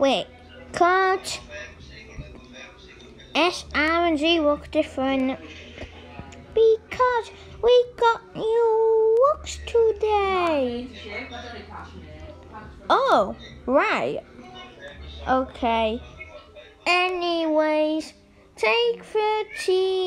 Wait, cut. S, R, and G look different because we got new looks today. Oh, right. Okay. Anyways, take 13.